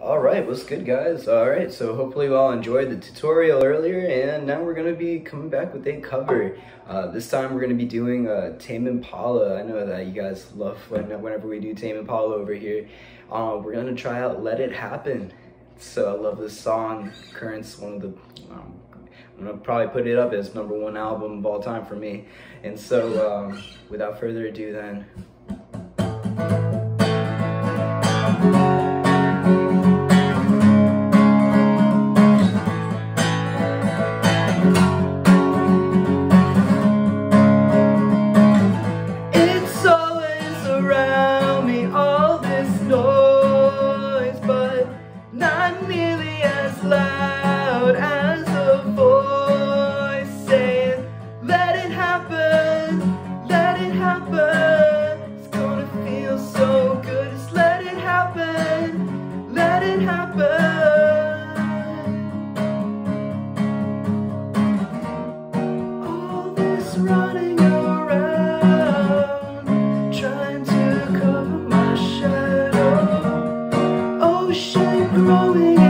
Alright, what's good guys? Alright, so hopefully you all enjoyed the tutorial earlier and now we're to be coming back with a cover. Uh, this time we're to be doing uh, Tame Impala. I know that you guys love when, whenever we do Tame Impala over here. Uh, we're to try out Let It Happen. So I love this song. Current's one of the, um, I'm to probably put it up as number one album of all time for me. And so um, without further ado then, growing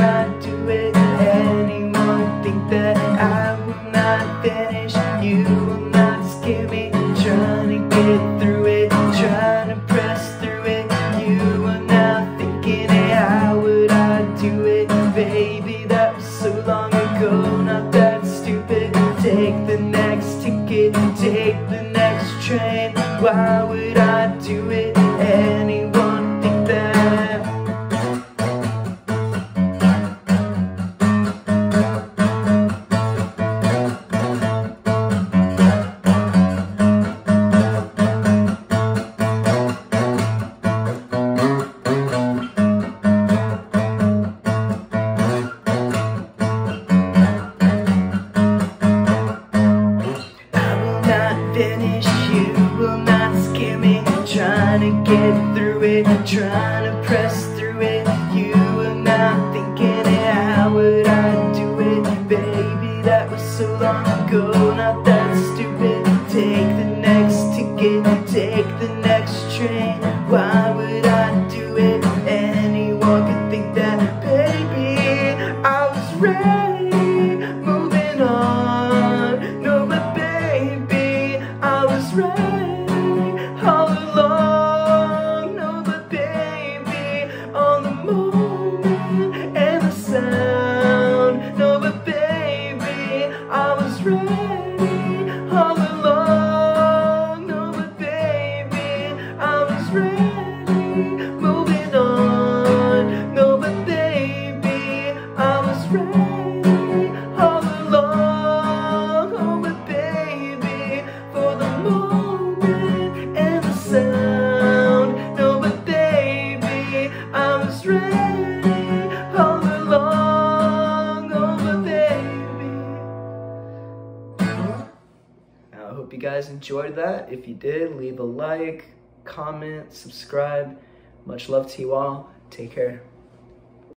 it You. Were not thinking it, how would I do it? Baby, that was so long ago, not that stupid. Take the next ticket, take the next train. Why would I do it? Guys enjoyed that. If you did, leave a like, comment, subscribe. Much love to you all. Take care.